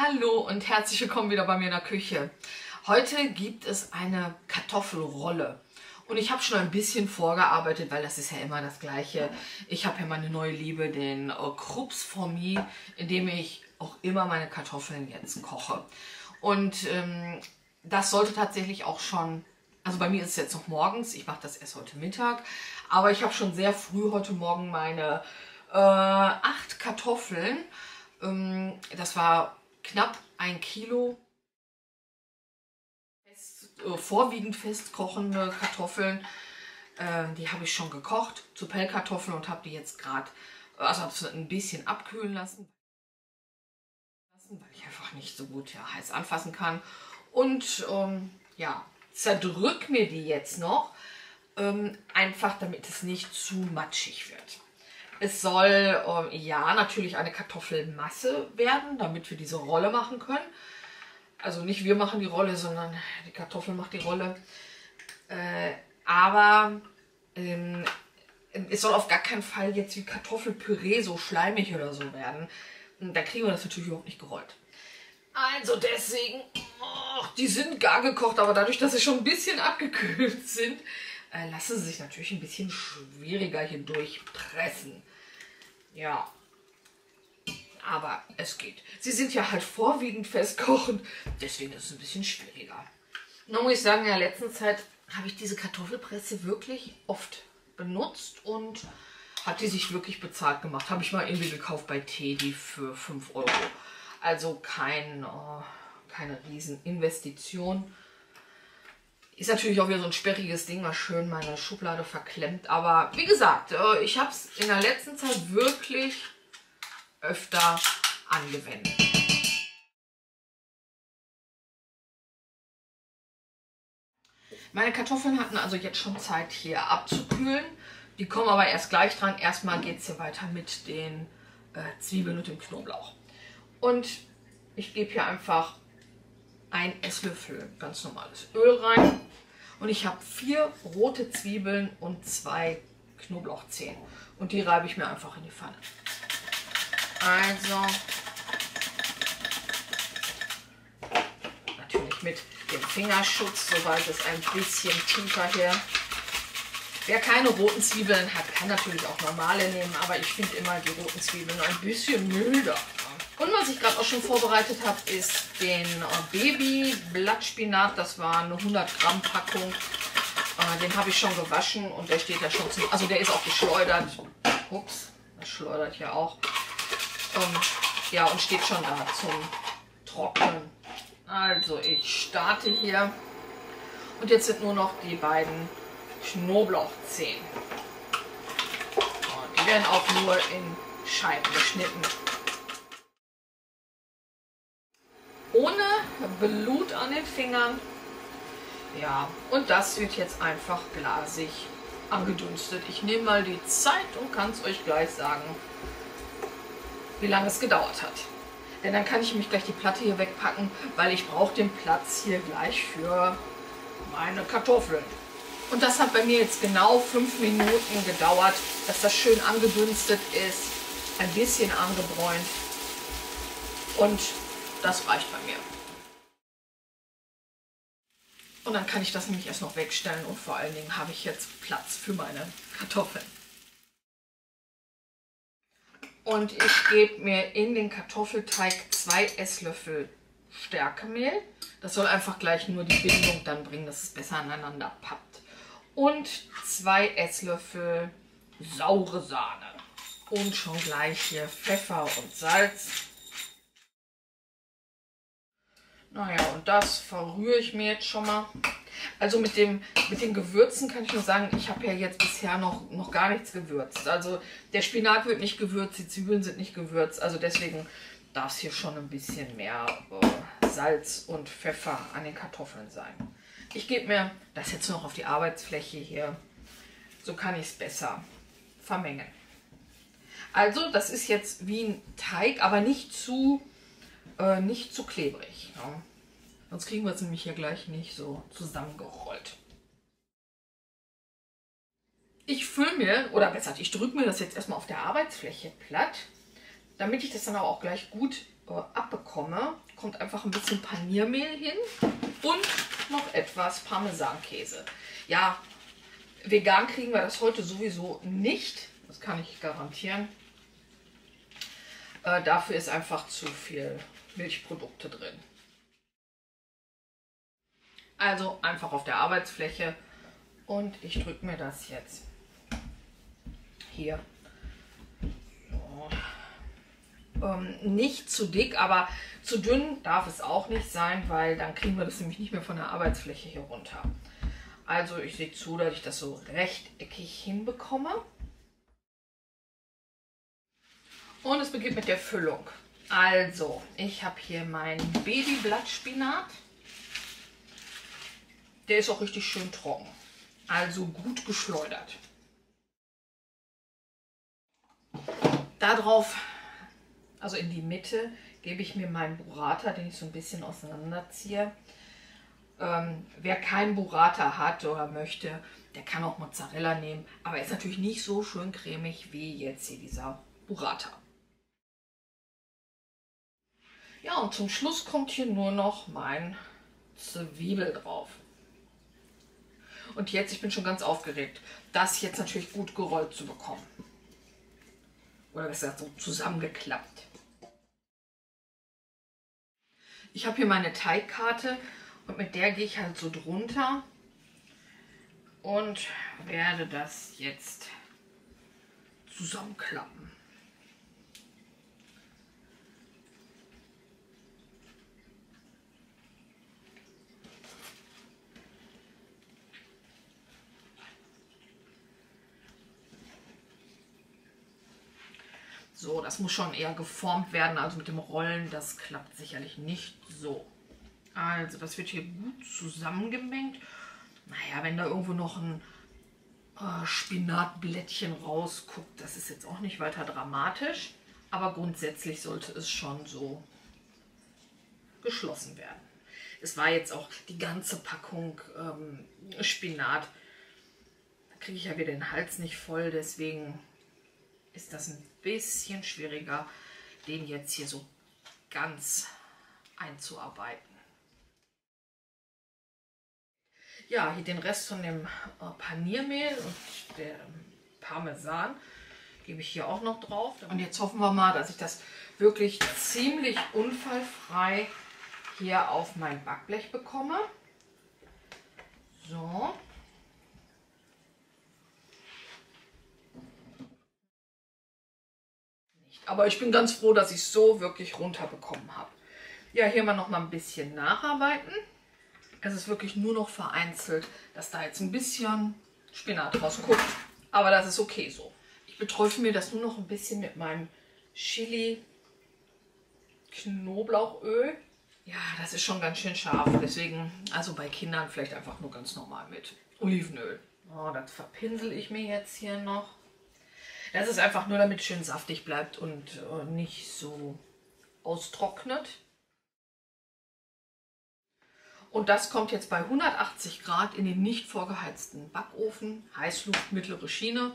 Hallo und herzlich willkommen wieder bei mir in der Küche. Heute gibt es eine Kartoffelrolle. Und ich habe schon ein bisschen vorgearbeitet, weil das ist ja immer das Gleiche. Ich habe ja meine neue Liebe, den äh, Krups Formie, in dem ich auch immer meine Kartoffeln jetzt koche. Und ähm, das sollte tatsächlich auch schon, also bei mir ist es jetzt noch morgens, ich mache das erst heute Mittag, aber ich habe schon sehr früh heute Morgen meine äh, acht Kartoffeln, ähm, das war knapp ein Kilo fest, äh, vorwiegend festkochende Kartoffeln. Äh, die habe ich schon gekocht zu Pellkartoffeln und habe die jetzt gerade, also ein bisschen abkühlen lassen, weil ich einfach nicht so gut ja, heiß anfassen kann. Und ähm, ja, zerdrück mir die jetzt noch, ähm, einfach damit es nicht zu matschig wird. Es soll äh, ja natürlich eine Kartoffelmasse werden, damit wir diese Rolle machen können. Also nicht wir machen die Rolle, sondern die Kartoffel macht die Rolle. Äh, aber ähm, es soll auf gar keinen Fall jetzt wie Kartoffelpüree so schleimig oder so werden. Da kriegen wir das natürlich überhaupt nicht gerollt. Also deswegen, oh, die sind gar gekocht, aber dadurch, dass sie schon ein bisschen abgekühlt sind, äh, lassen sie sich natürlich ein bisschen schwieriger hier durchpressen. Ja. Aber es geht. Sie sind ja halt vorwiegend festkochend, deswegen ist es ein bisschen schwieriger. Nun muss ich sagen, in der letzten Zeit habe ich diese Kartoffelpresse wirklich oft benutzt und hat die sich wirklich bezahlt gemacht. Habe ich mal irgendwie gekauft bei Teddy für 5 Euro. Also kein, oh, keine Rieseninvestition. Ist natürlich auch wieder so ein sperriges Ding, was schön meine Schublade verklemmt. Aber wie gesagt, äh, ich habe es in der letzten Zeit wirklich öfter angewendet. Meine Kartoffeln hatten also jetzt schon Zeit hier abzukühlen. Die kommen aber erst gleich dran. Erstmal geht es hier weiter mit den äh, Zwiebeln und dem Knoblauch. Und ich gebe hier einfach ein Esslöffel ganz normales Öl rein. Und ich habe vier rote Zwiebeln und zwei Knoblauchzehen. Und die reibe ich mir einfach in die Pfanne. Also, natürlich mit dem Fingerschutz, sobald es ein bisschen tiefer hier. Wer keine roten Zwiebeln hat, kann natürlich auch normale nehmen, aber ich finde immer die roten Zwiebeln ein bisschen milder. Und was ich gerade auch schon vorbereitet habe, ist den äh, Baby Blattspinat. Das war eine 100 Gramm Packung. Äh, den habe ich schon gewaschen und der steht ja schon zum... Also der ist auch geschleudert. Ups, das schleudert ja auch. Und, ja, und steht schon da zum Trocknen. Also ich starte hier. Und jetzt sind nur noch die beiden Knoblauchzehen. Und die werden auch nur in Scheiben geschnitten. Ohne Blut an den Fingern. Ja, und das wird jetzt einfach glasig angedünstet. Ich nehme mal die Zeit und kann es euch gleich sagen, wie lange es gedauert hat. Denn dann kann ich mich gleich die Platte hier wegpacken, weil ich brauche den Platz hier gleich für meine Kartoffeln. Und das hat bei mir jetzt genau fünf Minuten gedauert, dass das schön angedünstet ist, ein bisschen angebräunt. Und das reicht bei mir. Und dann kann ich das nämlich erst noch wegstellen und vor allen Dingen habe ich jetzt Platz für meine Kartoffeln. Und ich gebe mir in den Kartoffelteig zwei Esslöffel Stärkemehl. Das soll einfach gleich nur die Bindung dann bringen, dass es besser aneinander pappt. Und zwei Esslöffel saure Sahne. Und schon gleich hier Pfeffer und Salz. Naja, und das verrühre ich mir jetzt schon mal. Also mit, dem, mit den Gewürzen kann ich nur sagen, ich habe ja jetzt bisher noch, noch gar nichts gewürzt. Also der Spinat wird nicht gewürzt, die Zwiebeln sind nicht gewürzt. Also deswegen darf es hier schon ein bisschen mehr äh, Salz und Pfeffer an den Kartoffeln sein. Ich gebe mir das jetzt noch auf die Arbeitsfläche hier. So kann ich es besser vermengen. Also das ist jetzt wie ein Teig, aber nicht zu äh, nicht zu klebrig. Ja. Sonst kriegen wir es nämlich hier gleich nicht so zusammengerollt. Ich fülle mir, oder besser, ich drücke mir das jetzt erstmal auf der Arbeitsfläche platt, damit ich das dann auch gleich gut äh, abbekomme, kommt einfach ein bisschen Paniermehl hin und noch etwas Parmesankäse. Ja, vegan kriegen wir das heute sowieso nicht. Das kann ich garantieren. Äh, dafür ist einfach zu viel Milchprodukte drin. Also einfach auf der Arbeitsfläche und ich drücke mir das jetzt hier. Ähm, nicht zu dick, aber zu dünn darf es auch nicht sein, weil dann kriegen wir das nämlich nicht mehr von der Arbeitsfläche hier runter. Also ich sehe zu, dass ich das so rechteckig hinbekomme. Und es beginnt mit der Füllung. Also, ich habe hier mein Babyblattspinat. Der ist auch richtig schön trocken. Also gut geschleudert. Darauf, also in die Mitte, gebe ich mir meinen Burrata, den ich so ein bisschen auseinanderziehe. Ähm, wer keinen Burrata hat oder möchte, der kann auch Mozzarella nehmen. Aber er ist natürlich nicht so schön cremig wie jetzt hier dieser Burrata. Ja, und zum Schluss kommt hier nur noch mein Zwiebel drauf. Und jetzt, ich bin schon ganz aufgeregt, das jetzt natürlich gut gerollt zu bekommen. Oder besser so zusammengeklappt. Ich habe hier meine Teigkarte und mit der gehe ich halt so drunter und werde das jetzt zusammenklappen. So, das muss schon eher geformt werden. Also mit dem Rollen, das klappt sicherlich nicht so. Also, das wird hier gut zusammengemengt. Naja, wenn da irgendwo noch ein äh, Spinatblättchen rausguckt, das ist jetzt auch nicht weiter dramatisch. Aber grundsätzlich sollte es schon so geschlossen werden. Es war jetzt auch die ganze Packung ähm, Spinat. Da kriege ich ja wieder den Hals nicht voll, deswegen ist das ein bisschen schwieriger, den jetzt hier so ganz einzuarbeiten. Ja, hier den Rest von dem äh, Paniermehl und der Parmesan gebe ich hier auch noch drauf. Und jetzt hoffen wir mal, dass ich das wirklich ziemlich unfallfrei hier auf mein Backblech bekomme. So. Aber ich bin ganz froh, dass ich es so wirklich runterbekommen habe. Ja, hier mal noch mal ein bisschen nacharbeiten. Es ist wirklich nur noch vereinzelt, dass da jetzt ein bisschen Spinat rausguckt. Aber das ist okay so. Ich beträufe mir das nur noch ein bisschen mit meinem Chili Knoblauchöl. Ja, das ist schon ganz schön scharf. Deswegen, also bei Kindern vielleicht einfach nur ganz normal mit Olivenöl. Oh, das verpinsel ich mir jetzt hier noch. Das ist einfach nur, damit es schön saftig bleibt und äh, nicht so austrocknet. Und das kommt jetzt bei 180 Grad in den nicht vorgeheizten Backofen, Heißluft, mittlere Schiene.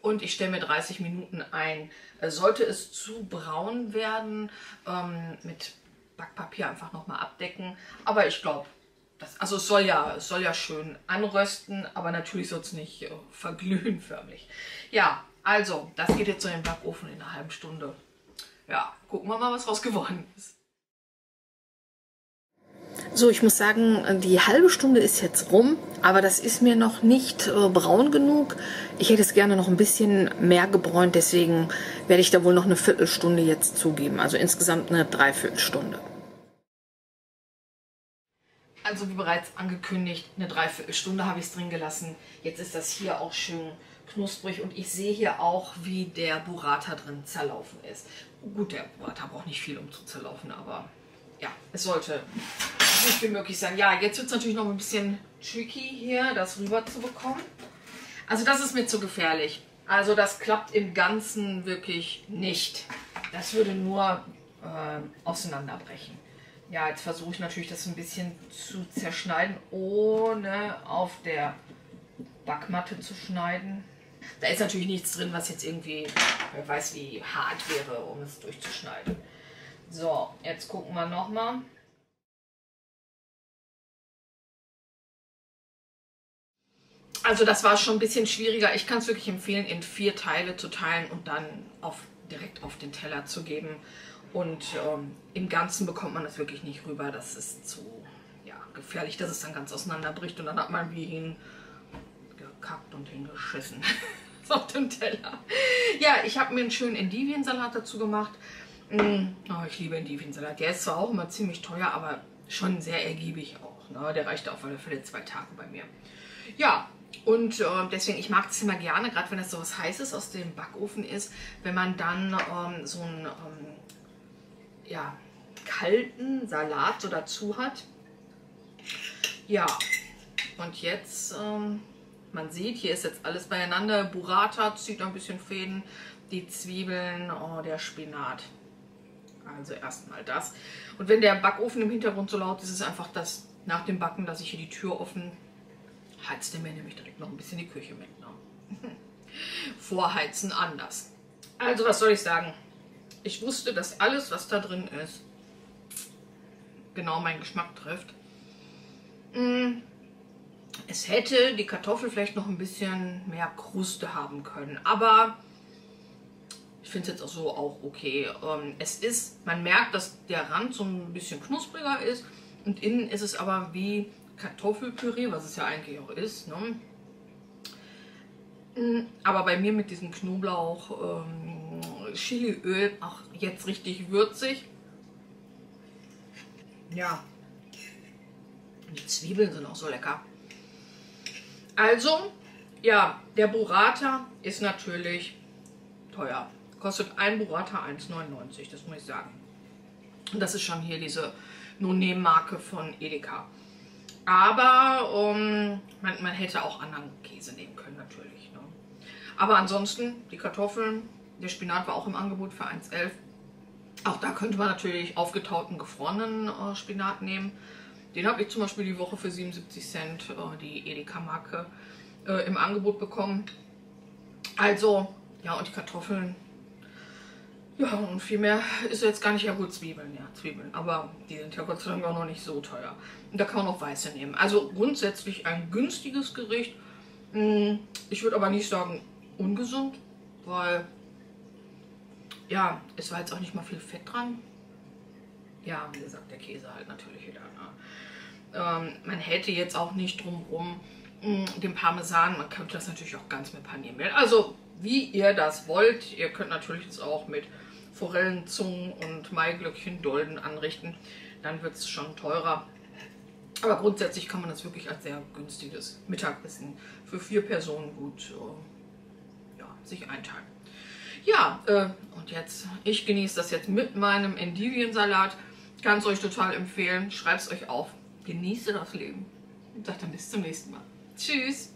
Und ich stelle mir 30 Minuten ein. Äh, sollte es zu braun werden, ähm, mit Backpapier einfach nochmal abdecken. Aber ich glaube, also es soll ja, es soll ja schön anrösten, aber natürlich soll es nicht äh, verglühen förmlich. Ja, also, das geht jetzt in den Backofen in einer halben Stunde. Ja, gucken wir mal, was raus geworden ist. So, ich muss sagen, die halbe Stunde ist jetzt rum, aber das ist mir noch nicht äh, braun genug. Ich hätte es gerne noch ein bisschen mehr gebräunt, deswegen werde ich da wohl noch eine Viertelstunde jetzt zugeben. Also insgesamt eine Dreiviertelstunde. Also wie bereits angekündigt, eine Dreiviertelstunde habe ich es drin gelassen. Jetzt ist das hier auch schön knusprig und ich sehe hier auch, wie der Burrata drin zerlaufen ist. Gut, der Burrata braucht nicht viel, um zu zerlaufen, aber ja, es sollte nicht wie möglich sein. Ja, jetzt wird es natürlich noch ein bisschen tricky hier, das rüber zu bekommen. Also das ist mir zu gefährlich. Also das klappt im Ganzen wirklich nicht. Das würde nur äh, auseinanderbrechen. Ja, jetzt versuche ich natürlich das ein bisschen zu zerschneiden, ohne auf der Backmatte zu schneiden. Da ist natürlich nichts drin, was jetzt irgendwie, wer weiß wie hart wäre, um es durchzuschneiden. So, jetzt gucken wir nochmal. Also das war schon ein bisschen schwieriger. Ich kann es wirklich empfehlen, in vier Teile zu teilen und dann auf, direkt auf den Teller zu geben. Und ähm, im Ganzen bekommt man das wirklich nicht rüber. Das ist zu ja, gefährlich, dass es dann ganz auseinanderbricht. Und dann hat man wie hingekackt und hingeschissen auf dem Teller. Ja, ich habe mir einen schönen Endiviensalat dazu gemacht. Mm, oh, ich liebe Endiviensalat. Der ist zwar auch immer ziemlich teuer, aber schon sehr ergiebig auch. Ne? Der reicht auf alle Fälle zwei Tage bei mir. Ja, und äh, deswegen, ich mag es immer gerne, gerade wenn es so was Heißes aus dem Backofen ist, wenn man dann ähm, so einen ähm, ja, kalten Salat so dazu hat. Ja, und jetzt, ähm, man sieht, hier ist jetzt alles beieinander. Burrata zieht ein bisschen Fäden, die Zwiebeln, oh, der Spinat. Also erstmal das. Und wenn der Backofen im Hintergrund so laut ist, ist es einfach das nach dem Backen, dass ich hier die Tür offen heizt er mir nämlich direkt noch ein bisschen die Küche mit. Ne? Vorheizen anders. Also was soll ich sagen? Ich wusste, dass alles, was da drin ist, genau meinen Geschmack trifft. Mm, es hätte die Kartoffel vielleicht noch ein bisschen mehr Kruste haben können, aber ich finde es jetzt auch so auch okay. Ähm, es ist, man merkt, dass der Rand so ein bisschen knuspriger ist und innen ist es aber wie Kartoffelpüree, was es ja eigentlich auch ist. Ne? Mm, aber bei mir mit diesem Knoblauch, ähm, Chiliöl, auch jetzt richtig würzig. Ja, die Zwiebeln sind auch so lecker. Also, ja, der Burrata ist natürlich teuer. Kostet ein Burrata 1,99, das muss ich sagen. Und das ist schon hier diese No-Name-Marke von Edeka. Aber um, man, man, hätte auch anderen Käse nehmen können natürlich. Ne? Aber ansonsten, die Kartoffeln, der Spinat war auch im Angebot für 1,11. Auch da könnte man natürlich aufgetauten, gefrorenen äh, Spinat nehmen. Den habe ich zum Beispiel die Woche für 77 Cent, äh, die Edeka-Marke, äh, im Angebot bekommen. Also, ja, und die Kartoffeln ja, und viel mehr ist jetzt gar nicht, ja gut, Zwiebeln, ja, Zwiebeln. Aber die sind ja Gott sei Dank auch noch nicht so teuer. Und da kann man auch weiße nehmen. Also grundsätzlich ein günstiges Gericht. Hm, ich würde aber nicht sagen ungesund, weil, ja, es war jetzt auch nicht mal viel Fett dran. Ja, wie gesagt, der Käse halt natürlich wieder. Ne? Ähm, man hätte jetzt auch nicht drumherum hm, den Parmesan, man könnte das natürlich auch ganz mit Paniermehl. Also, wie ihr das wollt. Ihr könnt natürlich das auch mit Forellenzungen und Maiglöckchen Dolden anrichten, dann wird es schon teurer. Aber grundsätzlich kann man das wirklich als sehr günstiges Mittagessen für vier Personen gut äh, ja, sich einteilen. Ja, äh, und jetzt, ich genieße das jetzt mit meinem Endiviensalat. Kann es euch total empfehlen. Schreibt es euch auf. Genieße das Leben. Und sagt dann bis zum nächsten Mal. Tschüss.